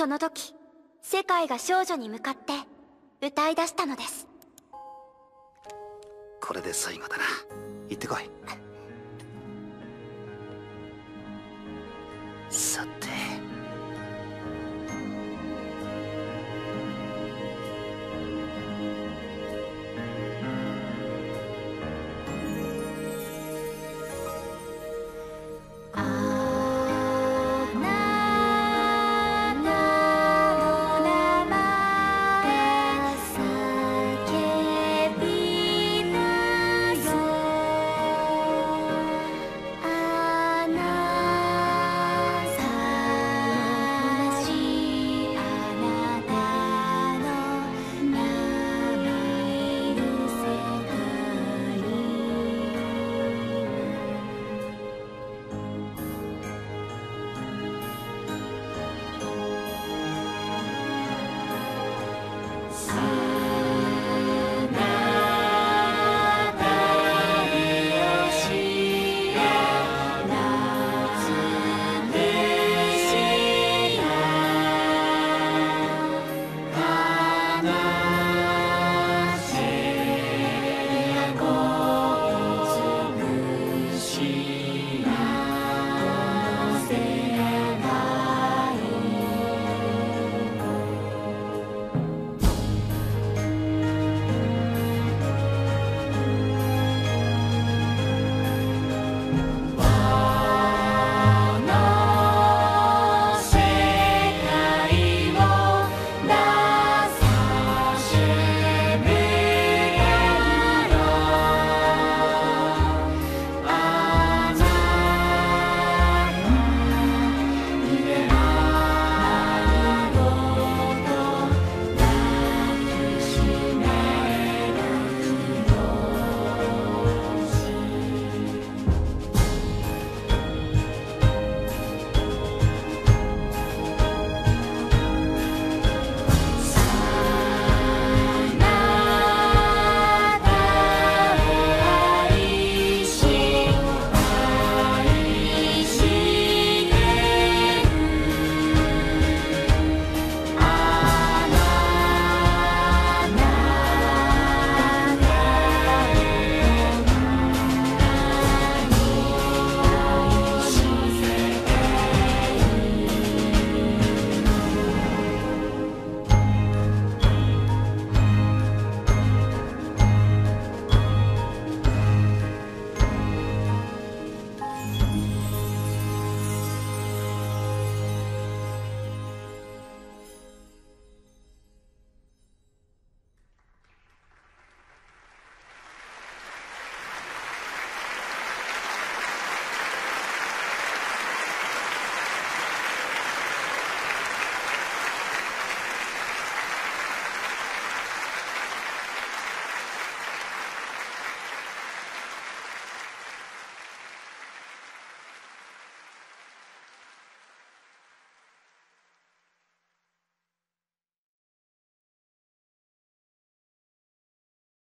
その時世界が少女に向かって歌い出したのです。これで最後だな。行ってこい。さて